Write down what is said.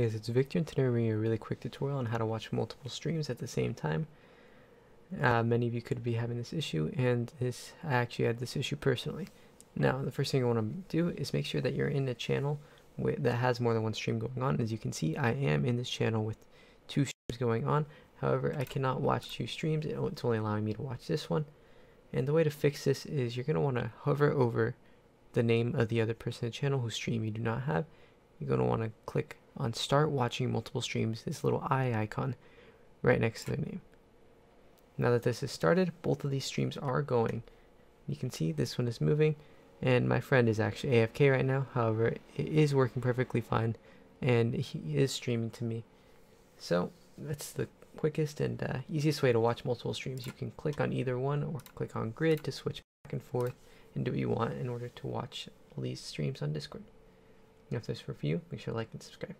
guys, it's Victor and today we're bringing a really quick tutorial on how to watch multiple streams at the same time. Uh, many of you could be having this issue and this I actually had this issue personally. Now the first thing I want to do is make sure that you're in a channel with, that has more than one stream going on. As you can see I am in this channel with two streams going on. However I cannot watch two streams, it's only allowing me to watch this one. And the way to fix this is you're going to want to hover over the name of the other person in the channel whose stream you do not have. You're going to want to click on start watching multiple streams, this little eye icon right next to the name. Now that this is started, both of these streams are going. You can see this one is moving and my friend is actually AFK right now. However, it is working perfectly fine and he is streaming to me. So that's the quickest and uh, easiest way to watch multiple streams. You can click on either one or click on grid to switch back and forth and do what you want in order to watch all these streams on Discord. If this you, make sure to like and subscribe.